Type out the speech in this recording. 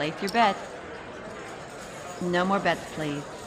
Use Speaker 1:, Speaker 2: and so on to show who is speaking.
Speaker 1: Place your bets. No more bets, please.